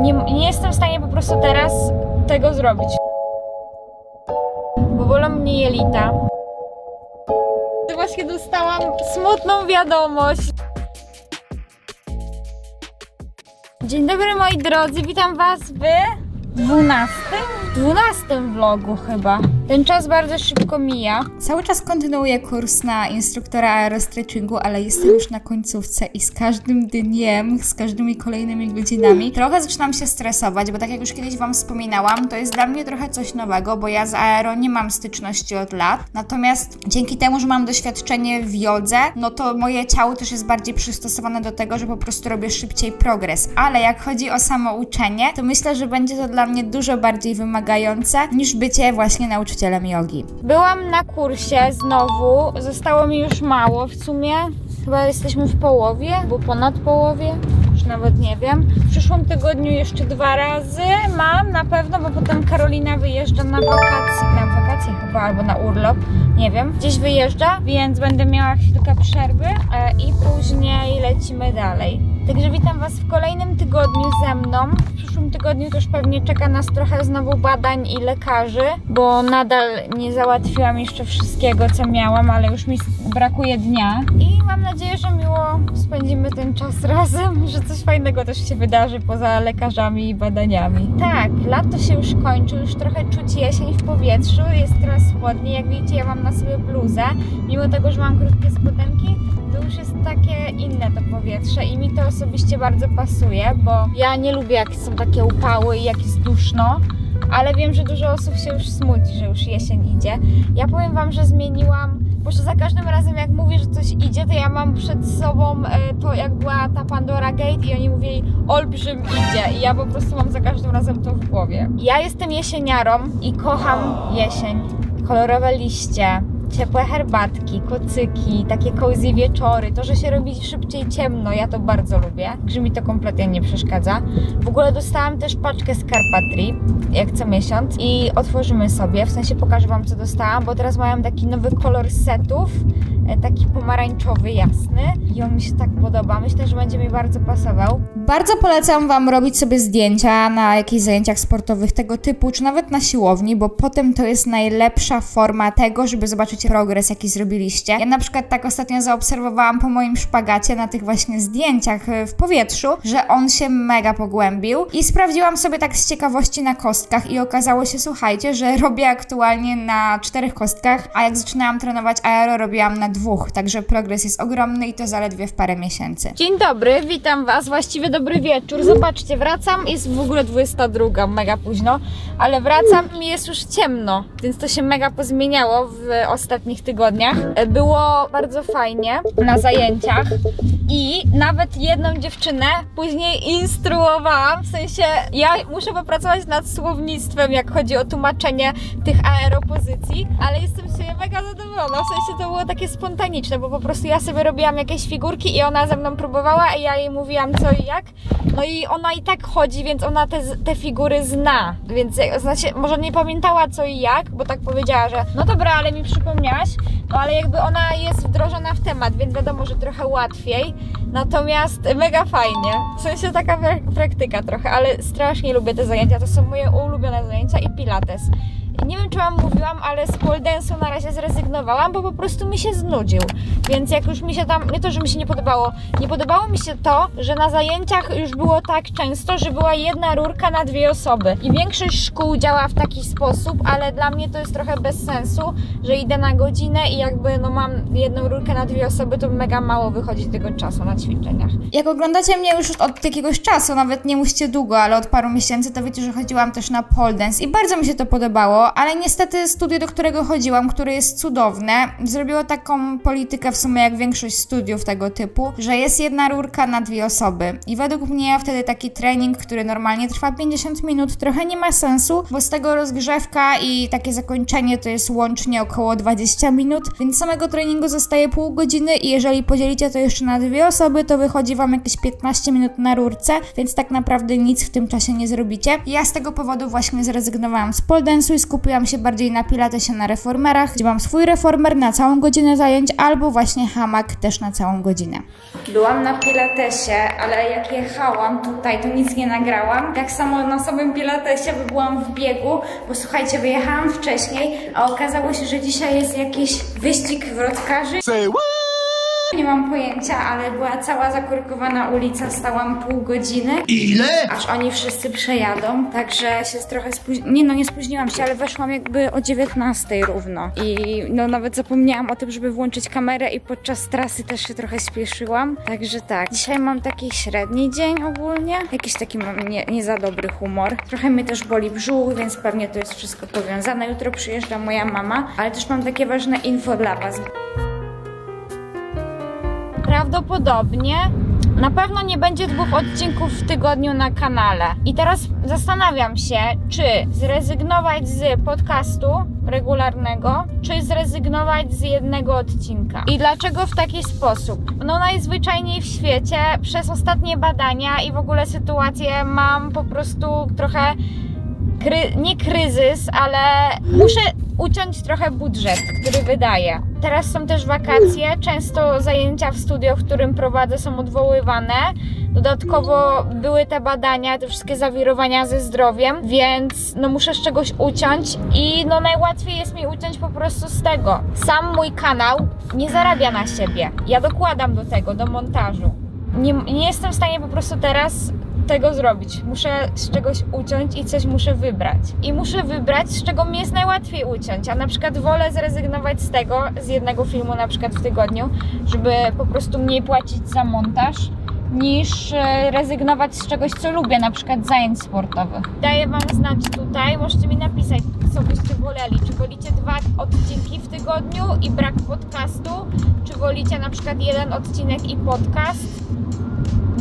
Nie, nie jestem w stanie po prostu teraz tego zrobić. Bo bolą mnie jelita. Właśnie dostałam smutną wiadomość. Dzień dobry moi drodzy, witam was w 12? 12 vlogu chyba. Ten czas bardzo szybko mija. Cały czas kontynuuję kurs na instruktora aerostretchingu, ale jestem już na końcówce i z każdym dniem, z każdymi kolejnymi godzinami trochę zaczynam się stresować, bo tak jak już kiedyś Wam wspominałam, to jest dla mnie trochę coś nowego, bo ja z aero nie mam styczności od lat. Natomiast dzięki temu, że mam doświadczenie w jodze, no to moje ciało też jest bardziej przystosowane do tego, że po prostu robię szybciej progres. Ale jak chodzi o samo uczenie, to myślę, że będzie to dla mnie dużo bardziej wymagające niż bycie właśnie nauczycielem jogi. Byłam na kursie znowu, zostało mi już mało w sumie. Chyba jesteśmy w połowie, albo ponad połowie, już nawet nie wiem. W przyszłym tygodniu jeszcze dwa razy mam na pewno, bo potem Karolina wyjeżdża na wakacje, na wakacje chyba, albo na urlop, nie wiem. Gdzieś wyjeżdża, więc będę miała chwilkę przerwy e, i później lecimy dalej. Także witam Was w kolejnym tygodniu ze mną. W przyszłym tygodniu też pewnie czeka nas trochę znowu badań i lekarzy, bo nadal nie załatwiłam jeszcze wszystkiego, co miałam, ale już mi brakuje dnia. I mam nadzieję, że miło spędzimy ten czas razem, że coś fajnego też się wydarzy poza lekarzami i badaniami. Tak, lato się już kończy, już trochę czuć jesień w powietrzu, jest teraz chłodniej. Jak widzicie, ja mam na sobie bluzę, mimo tego, że mam krótkie spodenki, to już jest takie inne to powietrze i mi to osobiście bardzo pasuje, bo ja nie lubię jak są takie upały i jak jest duszno, ale wiem, że dużo osób się już smuci, że już jesień idzie. Ja powiem Wam, że zmieniłam, bo za każdym razem jak mówię, że coś idzie, to ja mam przed sobą e, to jak była ta Pandora Gate i oni mówili olbrzym idzie i ja po prostu mam za każdym razem to w głowie. Ja jestem jesieniarą i kocham jesień. Kolorowe liście, ciepłe herbatki, kocyki, takie cozy wieczory, to, że się robi szybciej ciemno, ja to bardzo lubię, że mi to kompletnie nie przeszkadza. W ogóle dostałam też paczkę z Carpatry, jak co miesiąc i otworzymy sobie, w sensie pokażę Wam co dostałam, bo teraz mają taki nowy kolor setów, taki pomarańczowy, jasny i on mi się tak podoba, myślę, że będzie mi bardzo pasował. Bardzo polecam Wam robić sobie zdjęcia na jakichś zajęciach sportowych tego typu, czy nawet na siłowni, bo potem to jest najlepsza forma tego, żeby zobaczyć progres, jaki zrobiliście. Ja na przykład tak ostatnio zaobserwowałam po moim szpagacie na tych właśnie zdjęciach e, w powietrzu, że on się mega pogłębił i sprawdziłam sobie tak z ciekawości na kostkach i okazało się, słuchajcie, że robię aktualnie na czterech kostkach, a jak zaczynałam trenować aero, robiłam na dwóch, także progres jest ogromny i to zaledwie w parę miesięcy. Dzień dobry, witam Was, właściwie dobry wieczór. Zobaczcie, wracam, jest w ogóle 22, mega późno, ale wracam i jest już ciemno, więc to się mega pozmieniało w ostatnich tygodniach. Było bardzo fajnie na zajęciach i nawet jedną dziewczynę później instruowałam, w sensie ja muszę popracować nad słownictwem, jak chodzi o tłumaczenie tych aeropozycji, ale jestem z siebie mega zadowolona, w sensie to było takie spontaniczne, bo po prostu ja sobie robiłam jakieś figurki i ona ze mną próbowała, a ja jej mówiłam co i jak, no i ona i tak chodzi, więc ona te, te figury zna, więc znaczy, może nie pamiętała co i jak, bo tak powiedziała, że no dobra, ale mi przypomniałaś, no ale jakby ona jest wdrożona w temat, więc wiadomo, że trochę łatwiej, natomiast mega fajnie, w sensie taka praktyka trochę, ale strasznie lubię te zajęcia, to są moje ulubione zajęcia i pilates. Nie wiem, czy Wam mówiłam, ale z pole na razie zrezygnowałam, bo po prostu mi się znudził. Więc jak już mi się tam, nie to, że mi się nie podobało, nie podobało mi się to, że na zajęciach już było tak często, że była jedna rurka na dwie osoby. I większość szkół działa w taki sposób, ale dla mnie to jest trochę bez sensu, że idę na godzinę i jakby no mam jedną rurkę na dwie osoby, to mega mało wychodzi tego czasu na ćwiczeniach. Jak oglądacie mnie już od jakiegoś czasu, nawet nie musicie długo, ale od paru miesięcy, to wiecie, że chodziłam też na pole dance i bardzo mi się to podobało, ale niestety studio, do którego chodziłam, które jest cudowne, zrobiło taką politykę w sumie jak większość studiów tego typu, że jest jedna rurka na dwie osoby. I według mnie wtedy taki trening, który normalnie trwa 50 minut, trochę nie ma sensu, bo z tego rozgrzewka i takie zakończenie to jest łącznie około 20 minut, więc samego treningu zostaje pół godziny i jeżeli podzielicie to jeszcze na dwie osoby, to wychodzi wam jakieś 15 minut na rurce, więc tak naprawdę nic w tym czasie nie zrobicie. Ja z tego powodu właśnie zrezygnowałam z pole i skupiłam skupiłam się bardziej na pilatesie na reformerach, gdzie mam swój reformer na całą godzinę zajęć, albo właśnie hamak też na całą godzinę. Byłam na pilatesie, ale jak jechałam tutaj, to nic nie nagrałam. Tak samo na samym pilatesie, bo byłam w biegu, bo słuchajcie, wyjechałam wcześniej, a okazało się, że dzisiaj jest jakiś wyścig wrotkarzy. Nie mam pojęcia, ale była cała zakorkowana ulica, stałam pół godziny. Ile? Aż oni wszyscy przejadą, także się trochę spóźniłam. Nie no, nie spóźniłam się, ale weszłam jakby o 19 równo. I no nawet zapomniałam o tym, żeby włączyć kamerę i podczas trasy też się trochę spieszyłam. Także tak, dzisiaj mam taki średni dzień ogólnie. Jakiś taki mam nie, nie za dobry humor. Trochę mnie też boli brzuch, więc pewnie to jest wszystko powiązane. Jutro przyjeżdża moja mama, ale też mam takie ważne info dla was. Prawdopodobnie na pewno nie będzie dwóch odcinków w tygodniu na kanale. I teraz zastanawiam się, czy zrezygnować z podcastu regularnego, czy zrezygnować z jednego odcinka. I dlaczego w taki sposób? No najzwyczajniej w świecie przez ostatnie badania i w ogóle sytuację mam po prostu trochę kry, nie kryzys, ale muszę uciąć trochę budżet, który wydaję. Teraz są też wakacje, często zajęcia w studio, w którym prowadzę są odwoływane. Dodatkowo były te badania, te wszystkie zawirowania ze zdrowiem, więc no muszę z czegoś uciąć i no najłatwiej jest mi uciąć po prostu z tego. Sam mój kanał nie zarabia na siebie. Ja dokładam do tego, do montażu. Nie, nie jestem w stanie po prostu teraz tego zrobić. Muszę z czegoś uciąć i coś muszę wybrać. I muszę wybrać, z czego mi jest najłatwiej uciąć. A na przykład wolę zrezygnować z tego, z jednego filmu na przykład w tygodniu, żeby po prostu mniej płacić za montaż, niż e, rezygnować z czegoś, co lubię, na przykład zajęć sportowych. Daję Wam znać tutaj, możecie mi napisać, co byście woleli. Czy wolicie dwa odcinki w tygodniu i brak podcastu, czy wolicie na przykład jeden odcinek i podcast?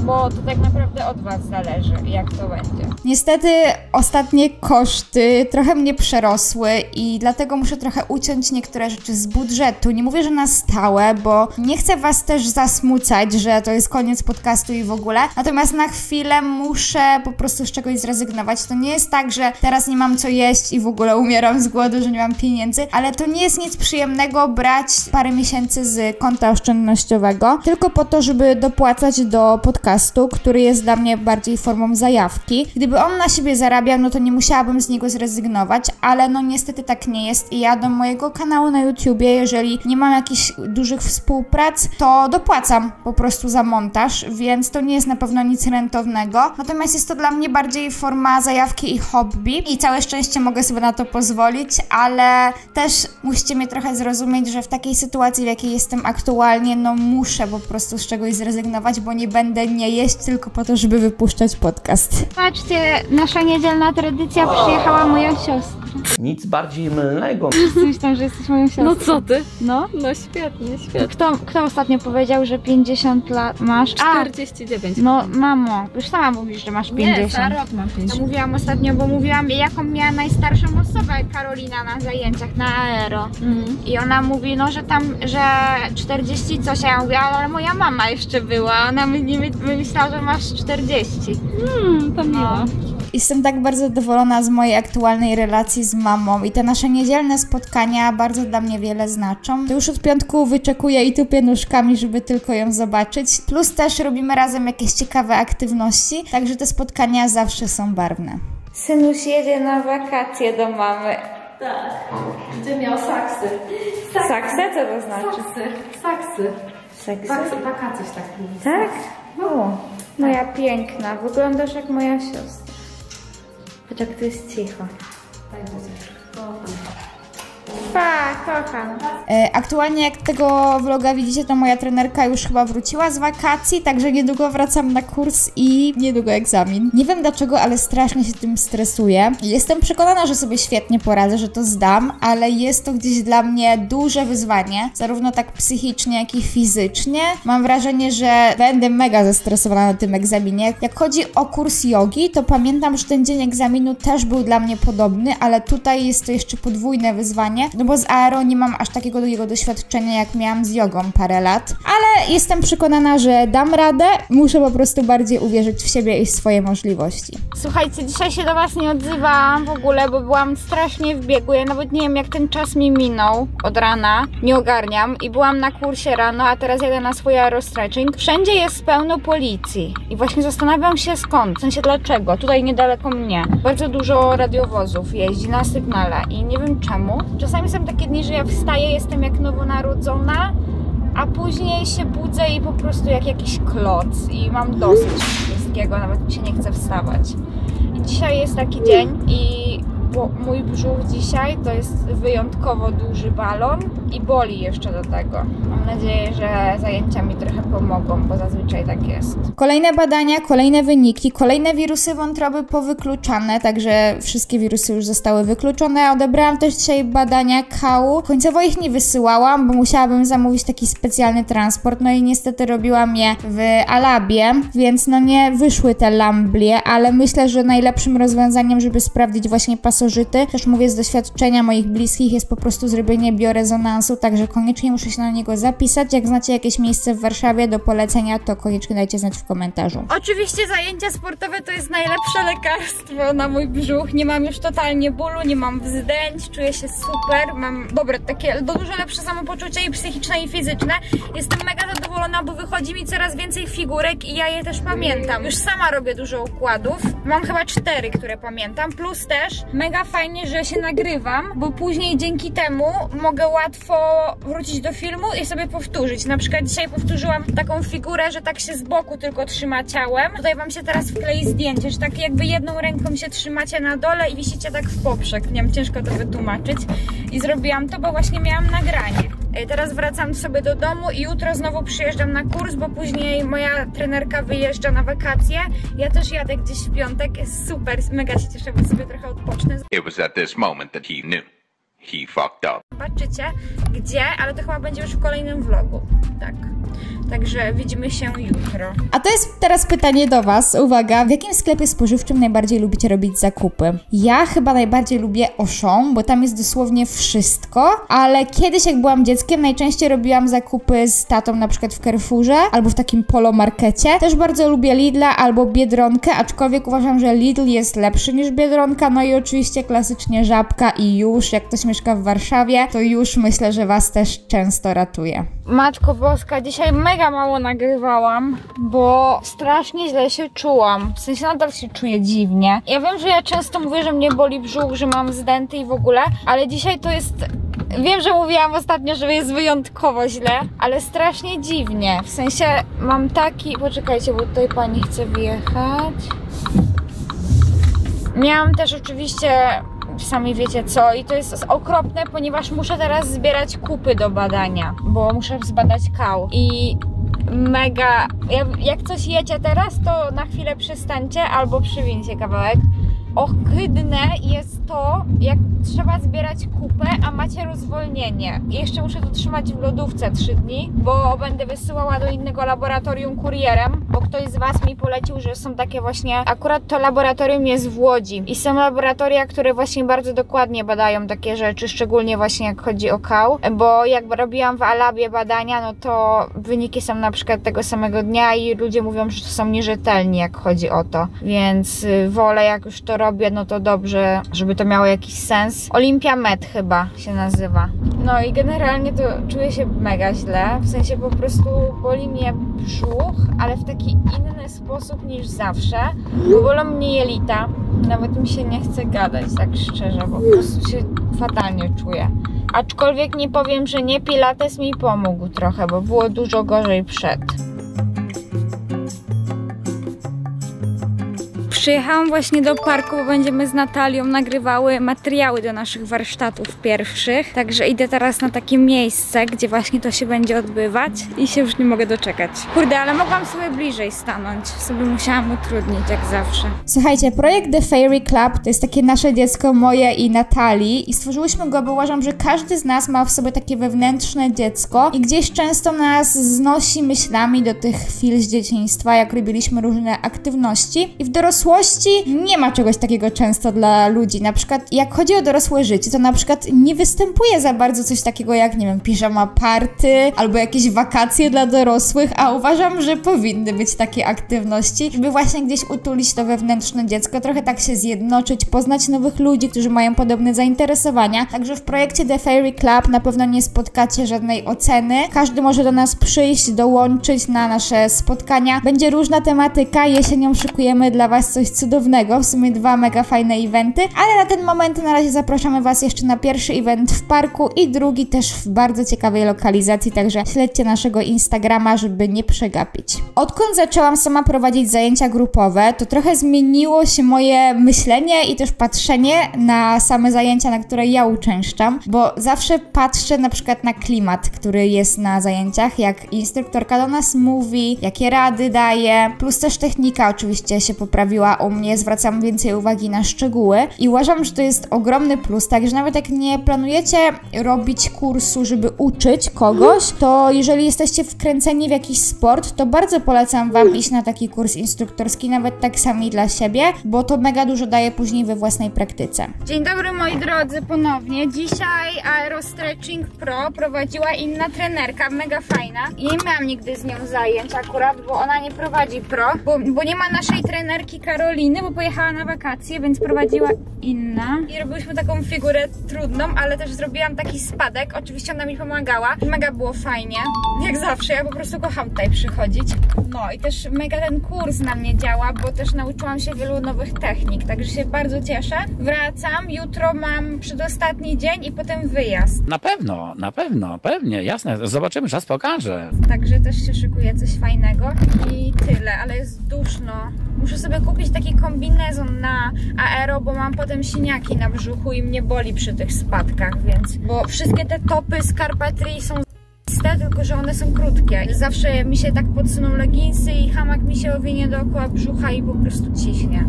Bo to tak naprawdę od Was zależy, jak to będzie. Niestety ostatnie koszty trochę mnie przerosły i dlatego muszę trochę uciąć niektóre rzeczy z budżetu. Nie mówię, że na stałe, bo nie chcę Was też zasmucać, że to jest koniec podcastu i w ogóle. Natomiast na chwilę muszę po prostu z czegoś zrezygnować. To nie jest tak, że teraz nie mam co jeść i w ogóle umieram z głodu, że nie mam pieniędzy, ale to nie jest nic przyjemnego brać parę miesięcy z konta oszczędnościowego, tylko po to, żeby dopłacać do podcastu podcastu, który jest dla mnie bardziej formą zajawki. Gdyby on na siebie zarabiał, no to nie musiałabym z niego zrezygnować, ale no niestety tak nie jest i ja do mojego kanału na YouTubie, jeżeli nie mam jakichś dużych współprac, to dopłacam po prostu za montaż, więc to nie jest na pewno nic rentownego. Natomiast jest to dla mnie bardziej forma zajawki i hobby i całe szczęście mogę sobie na to pozwolić, ale też musicie mnie trochę zrozumieć, że w takiej sytuacji, w jakiej jestem aktualnie, no muszę po prostu z czegoś zrezygnować, bo nie będę nie jeść tylko po to, żeby wypuszczać podcast. Patrzcie, nasza niedzielna tradycja, przyjechała moja siostra. Nic bardziej mylnego. Myślę, że jesteś moją siostrą. No co ty? No? No świetnie, świetnie. Kto, kto ostatnio powiedział, że 50 lat masz? A, 49. no mamo, już sama mówisz, że masz 50. Nie, za rok mam Ja 50. mówiłam ostatnio, bo mówiłam, jaką miała najstarszą osobę Karolina na zajęciach na aero. Mhm. I ona mówi, no, że tam, że 40 coś, a ja mówię, ale moja mama jeszcze była. Ona my, nie my, myślała, że masz 40. Hmm, to miło. Jestem tak bardzo zadowolona z mojej aktualnej relacji z mamą i te nasze niedzielne spotkania bardzo dla mnie wiele znaczą. To już od piątku wyczekuję i tupię nóżkami, żeby tylko ją zobaczyć. Plus też robimy razem jakieś ciekawe aktywności, także te spotkania zawsze są barwne. Synuś jedzie na wakacje do mamy. Tak. Gdzie miał saksy? Saksę? Co to znaczy? Saksy. Saksy. Seksy? Saksy, wakacje coś tak mówi. Tak? O, moja piękna. Wyglądasz jak moja siostra. Patrz jak to jest cicho. Tak będzie. Pa, kocham. E, aktualnie jak tego vloga widzicie, to moja trenerka już chyba wróciła z wakacji, także niedługo wracam na kurs i niedługo egzamin. Nie wiem dlaczego, ale strasznie się tym stresuję. Jestem przekonana, że sobie świetnie poradzę, że to zdam, ale jest to gdzieś dla mnie duże wyzwanie, zarówno tak psychicznie, jak i fizycznie. Mam wrażenie, że będę mega zestresowana na tym egzaminie. Jak chodzi o kurs jogi, to pamiętam, że ten dzień egzaminu też był dla mnie podobny, ale tutaj jest to jeszcze podwójne wyzwanie, no bo z aero nie mam aż takiego długiego doświadczenia, jak miałam z jogą parę lat, ale jestem przekonana, że dam radę, muszę po prostu bardziej uwierzyć w siebie i w swoje możliwości. Słuchajcie, dzisiaj się do Was nie odzywałam w ogóle, bo byłam strasznie w biegu. Ja nawet nie wiem, jak ten czas mi minął od rana. Nie ogarniam. I byłam na kursie rano, a teraz jadę na swój aerostretching. Wszędzie jest pełno policji. I właśnie zastanawiam się skąd. W sensie dlaczego. Tutaj niedaleko mnie. Bardzo dużo radiowozów jeździ na sygnale i nie wiem czemu. Czasami są takie dni, że ja wstaję, jestem jak nowonarodzona, a później się budzę i po prostu jak jakiś kloc i mam dosyć wszystkiego, nawet mi się nie chce wstawać. I dzisiaj jest taki dzień i bo mój brzuch dzisiaj to jest wyjątkowo duży balon i boli jeszcze do tego. Mam nadzieję, że zajęcia mi trochę pomogą, bo zazwyczaj tak jest. Kolejne badania, kolejne wyniki, kolejne wirusy wątroby powykluczane, także wszystkie wirusy już zostały wykluczone. Odebrałam też dzisiaj badania kału. Końcowo ich nie wysyłałam, bo musiałabym zamówić taki specjalny transport, no i niestety robiłam je w Alabie, więc no nie wyszły te lamblie, ale myślę, że najlepszym rozwiązaniem, żeby sprawdzić właśnie pasożyty, też mówię z doświadczenia moich bliskich, jest po prostu zrobienie biorezonansu, także koniecznie muszę się na niego zapisać. Jak znacie jakieś miejsce w Warszawie do polecenia, to koniecznie dajcie znać w komentarzu. Oczywiście zajęcia sportowe to jest najlepsze lekarstwo na mój brzuch. Nie mam już totalnie bólu, nie mam wzdęć, czuję się super. Mam dobre, takie dużo lepsze samopoczucie i psychiczne i fizyczne. Jestem mega zadowolona, bo wychodzi mi coraz więcej figurek i ja je też pamiętam. Już sama robię dużo układów. Mam chyba cztery, które pamiętam, plus też mega fajnie, że się nagrywam, bo później dzięki temu mogę łatwo wrócić do filmu i sobie powtórzyć. Na przykład dzisiaj powtórzyłam taką figurę, że tak się z boku tylko trzyma ciałem. Tutaj wam się teraz wklei zdjęcie, że tak jakby jedną ręką się trzymacie na dole i wisicie tak w poprzek. Nie wiem, ciężko to wytłumaczyć. I zrobiłam to, bo właśnie miałam nagranie. E, Teraz wracam sobie do domu i jutro znowu przyjeżdżam na kurs, bo później moja trenerka wyjeżdża na wakacje. Ja też jadę gdzieś w piątek. Super, mega się cieszę, bo sobie trochę odpocznę. It was at this moment that he knew. He fucked up. Zobaczycie gdzie, ale to chyba będzie już w kolejnym vlogu. Tak. Także widzimy się jutro. A to jest teraz pytanie do Was. Uwaga, w jakim sklepie spożywczym najbardziej lubicie robić zakupy? Ja chyba najbardziej lubię Auchan, bo tam jest dosłownie wszystko, ale kiedyś jak byłam dzieckiem, najczęściej robiłam zakupy z tatą na przykład w Carrefourze albo w takim polomarkecie. Też bardzo lubię Lidla albo Biedronkę, aczkolwiek uważam, że Lidl jest lepszy niż Biedronka, no i oczywiście klasycznie Żabka i już, jak ktoś mieszka w Warszawie, to już myślę, że Was też często ratuje. Matko Boska, dzisiaj mega mało nagrywałam, bo strasznie źle się czułam. W sensie nadal się czuję dziwnie. Ja wiem, że ja często mówię, że mnie boli brzuch, że mam zdęty i w ogóle, ale dzisiaj to jest... Wiem, że mówiłam ostatnio, że jest wyjątkowo źle, ale strasznie dziwnie. W sensie mam taki... Poczekajcie, bo tutaj pani chce wyjechać. Miałam też oczywiście sami wiecie co i to jest okropne, ponieważ muszę teraz zbierać kupy do badania, bo muszę zbadać kał i mega, jak, jak coś jecie teraz, to na chwilę przystańcie albo przywincie kawałek. Ohydne jest to, jak trzeba zbierać kupę, a macie rozwolnienie. Jeszcze muszę to trzymać w lodówce 3 dni, bo będę wysyłała do innego laboratorium kurierem, bo ktoś z Was mi polecił, że są takie właśnie, akurat to laboratorium jest w Łodzi i są laboratoria, które właśnie bardzo dokładnie badają takie rzeczy, szczególnie właśnie jak chodzi o kał, bo jak robiłam w Alabie badania, no to wyniki są na przykład tego samego dnia i ludzie mówią, że to są nierzetelni, jak chodzi o to, więc y, wolę jak już to robię, no to dobrze, żeby to miało jakiś sens. Olympia Med chyba się nazywa. No i generalnie to czuję się mega źle, w sensie po prostu boli mnie brzuch, ale w taki inny sposób niż zawsze, bo bolą mnie jelita. Nawet mi się nie chce gadać, tak szczerze, bo po prostu się fatalnie czuję. Aczkolwiek nie powiem, że nie Pilates mi pomógł trochę, bo było dużo gorzej przed. Przyjechałam właśnie do parku, bo będziemy z Natalią nagrywały materiały do naszych warsztatów pierwszych. Także idę teraz na takie miejsce, gdzie właśnie to się będzie odbywać i się już nie mogę doczekać. Kurde, ale mogłam sobie bliżej stanąć. Sobie musiałam utrudnić, jak zawsze. Słuchajcie, projekt The Fairy Club to jest takie nasze dziecko, moje i Natalii i stworzyłyśmy go, bo uważam, że każdy z nas ma w sobie takie wewnętrzne dziecko i gdzieś często nas znosi myślami do tych chwil z dzieciństwa, jak robiliśmy różne aktywności i w dorosłości dorosłości nie ma czegoś takiego często dla ludzi. Na przykład, jak chodzi o dorosłe życie, to na przykład nie występuje za bardzo coś takiego jak, nie wiem, piżama party albo jakieś wakacje dla dorosłych, a uważam, że powinny być takie aktywności, żeby właśnie gdzieś utulić to wewnętrzne dziecko, trochę tak się zjednoczyć, poznać nowych ludzi, którzy mają podobne zainteresowania. Także w projekcie The Fairy Club na pewno nie spotkacie żadnej oceny. Każdy może do nas przyjść, dołączyć na nasze spotkania. Będzie różna tematyka. Jesienią szykujemy dla Was coś cudownego. W sumie dwa mega fajne eventy, ale na ten moment na razie zapraszamy Was jeszcze na pierwszy event w parku i drugi też w bardzo ciekawej lokalizacji. Także śledźcie naszego Instagrama, żeby nie przegapić. Odkąd zaczęłam sama prowadzić zajęcia grupowe, to trochę zmieniło się moje myślenie i też patrzenie na same zajęcia, na które ja uczęszczam, bo zawsze patrzę na przykład na klimat, który jest na zajęciach, jak instruktorka do nas mówi, jakie rady daje, plus też technika oczywiście się poprawiła u mnie, zwracam więcej uwagi na szczegóły i uważam, że to jest ogromny plus, także nawet jak nie planujecie robić kursu, żeby uczyć kogoś, to jeżeli jesteście wkręceni w jakiś sport, to bardzo polecam Wam iść na taki kurs instruktorski, nawet tak sami dla siebie, bo to mega dużo daje później we własnej praktyce. Dzień dobry moi drodzy ponownie. Dzisiaj Aero Stretching Pro prowadziła inna trenerka, mega fajna. I nie miałam nigdy z nią zajęć akurat, bo ona nie prowadzi pro, bo, bo nie ma naszej trenerki Karoliny, bo pojechała na wakacje, więc prowadziła inna. I robiliśmy taką figurę trudną, ale też zrobiłam taki spadek. Oczywiście ona mi pomagała. Mega było fajnie, jak zawsze. Ja po prostu kocham tutaj przychodzić. No i też mega ten kurs na mnie działa, bo też nauczyłam się wielu nowych technik, także się bardzo cieszę. Wracam, jutro mam przedostatni dzień i potem wyjazd. Na pewno, na pewno, pewnie, jasne. Zobaczymy, czas pokaże. Także też się szykuje coś fajnego i tyle, ale jest duszno. Muszę sobie kupić taki kombinezon na aero, bo mam potem siniaki na brzuchu i mnie boli przy tych spadkach, więc... Bo wszystkie te topy z Carpatry są tylko że one są krótkie. Zawsze mi się tak podsuną leginsy i hamak mi się owinie dookoła brzucha i po prostu ciśnie.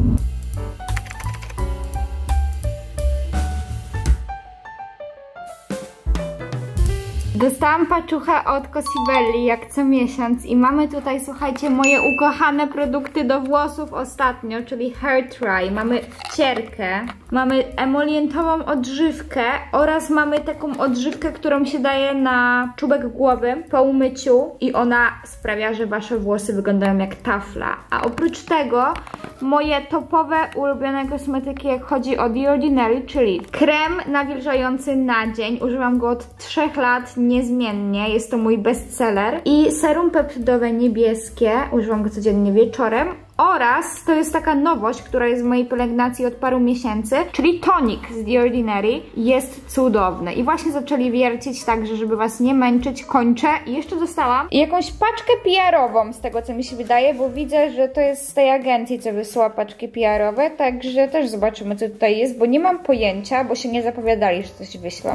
Dostałam paczuchę od Cosibelli jak co miesiąc i mamy tutaj, słuchajcie, moje ukochane produkty do włosów ostatnio, czyli Hair Try. Mamy wcierkę, mamy emolientową odżywkę oraz mamy taką odżywkę, którą się daje na czubek głowy po umyciu i ona sprawia, że wasze włosy wyglądają jak tafla. A oprócz tego moje topowe, ulubione kosmetyki, jak chodzi o The Ordinary, czyli krem nawilżający na dzień. Używam go od 3 lat niezmiennie, jest to mój bestseller. I serum peptydowe niebieskie, używam go codziennie wieczorem. Oraz to jest taka nowość, która jest w mojej pielęgnacji od paru miesięcy, czyli tonik z The Ordinary. Jest cudowny. I właśnie zaczęli wiercić także, żeby was nie męczyć. Kończę. I jeszcze dostałam jakąś paczkę PR-ową, z tego co mi się wydaje, bo widzę, że to jest z tej agencji, co wysyła paczki PR-owe. Także też zobaczymy, co tutaj jest, bo nie mam pojęcia, bo się nie zapowiadali, że coś wyślą.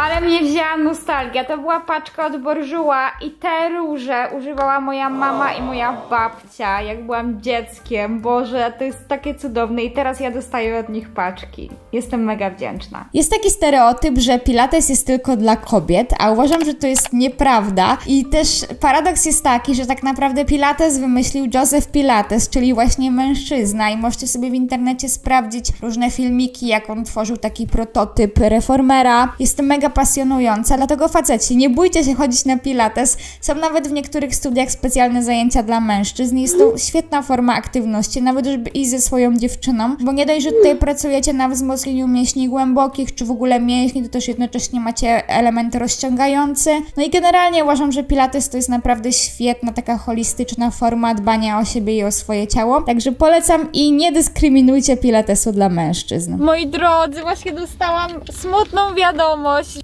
Ale mnie wzięła nostalgia. To była paczka od Borżuła i te róże używała moja mama i moja babcia, jak byłam dzieckiem. Boże, to jest takie cudowne i teraz ja dostaję od nich paczki. Jestem mega wdzięczna. Jest taki stereotyp, że Pilates jest tylko dla kobiet, a uważam, że to jest nieprawda. I też paradoks jest taki, że tak naprawdę Pilates wymyślił Joseph Pilates, czyli właśnie mężczyzna. I możecie sobie w internecie sprawdzić różne filmiki, jak on tworzył taki prototyp reformera. Jest to mega pasjonujące, dlatego faceci, nie bójcie się chodzić na Pilates. Są nawet w niektórych studiach specjalne zajęcia dla mężczyzn. Jest to świetna forma aktywności, nawet żeby iść ze swoją dziewczyną, bo nie dość, że tutaj pracujecie na wzmocnieniu mięśni głębokich, czy w ogóle mięśni, to też jednocześnie macie element rozciągający. No i generalnie uważam, że Pilates to jest naprawdę świetna, taka holistyczna forma dbania o siebie i o swoje ciało. Także polecam i nie dyskryminujcie Pilatesu dla mężczyzn. Moi drodzy, właśnie dostałam smutną wiadomość.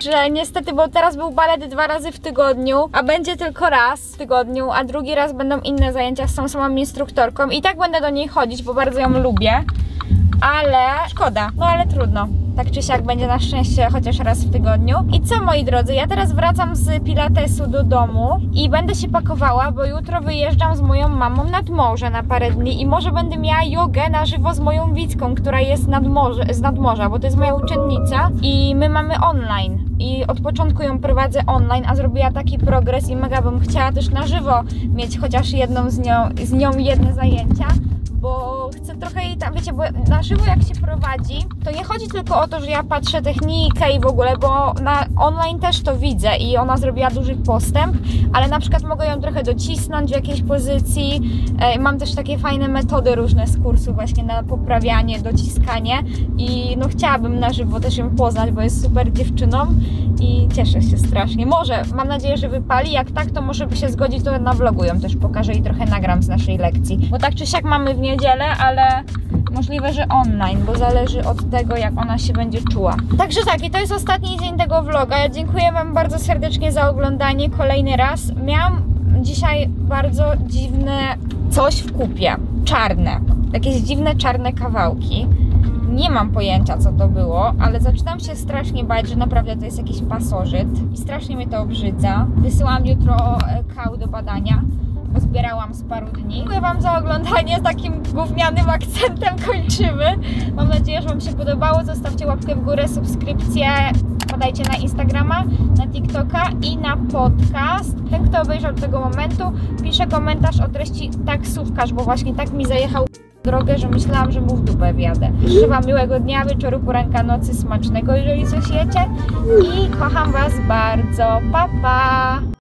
Że niestety, bo teraz był balet dwa razy w tygodniu, a będzie tylko raz w tygodniu, a drugi raz będą inne zajęcia z tą samą instruktorką. I tak będę do niej chodzić, bo bardzo ją lubię. Ale szkoda, no ale trudno. Tak czy siak będzie na szczęście chociaż raz w tygodniu. I co moi drodzy, ja teraz wracam z Pilatesu do domu i będę się pakowała, bo jutro wyjeżdżam z moją mamą nad morze na parę dni i może będę miała jogę na żywo z moją Wicką, która jest nad morze, z nadmorza, bo to jest moja uczennica i my mamy online i od początku ją prowadzę online, a zrobiła taki progres i mega bym chciała też na żywo mieć chociaż jedną z nią, z nią jedne zajęcia, bo chcę trochę jej tam, wiecie, bo na żywo jak się prowadzi, to nie chodzi tylko o to, że ja patrzę technikę i w ogóle, bo na online też to widzę i ona zrobiła duży postęp, ale na przykład mogę ją trochę docisnąć w jakiejś pozycji. E, Mam też takie fajne metody różne z kursu właśnie na poprawianie, dociskanie i no chciałabym na żywo też ją poznać, bo jest super dziewczyną i cieszę się strasznie. Może, mam nadzieję, że wypali, jak tak, to może by się zgodzić, to na vlogu ją też pokażę i trochę nagram z naszej lekcji, bo tak czy siak mamy w niedzielę, ale możliwe, że online, bo zależy od tego, jak ona się będzie czuła. Także tak, i to jest ostatni dzień tego vloga. Ja dziękuję Wam bardzo serdecznie za oglądanie kolejny raz. Miałam dzisiaj bardzo dziwne coś w kupie, czarne, jakieś dziwne czarne kawałki. Nie mam pojęcia, co to było, ale zaczynam się strasznie bać, że naprawdę to jest jakiś pasożyt i strasznie mnie to obrzydza. Wysyłam jutro e, kał do badania bo zbierałam z paru dni. Dziękuję Wam za oglądanie. Z takim gównianym akcentem kończymy. Mam nadzieję, że Wam się podobało. Zostawcie łapkę w górę, subskrypcję. Podajcie na Instagrama, na TikToka i na podcast. Ten, kto obejrzał do tego momentu, pisze komentarz o treści taksówkarz, bo właśnie tak mi zajechał drogę, że myślałam, że mu w dupę wjadę. Życzę Wam miłego dnia, wieczoru, poranka, nocy, smacznego, jeżeli coś jecie. I kocham Was bardzo. Pa, pa!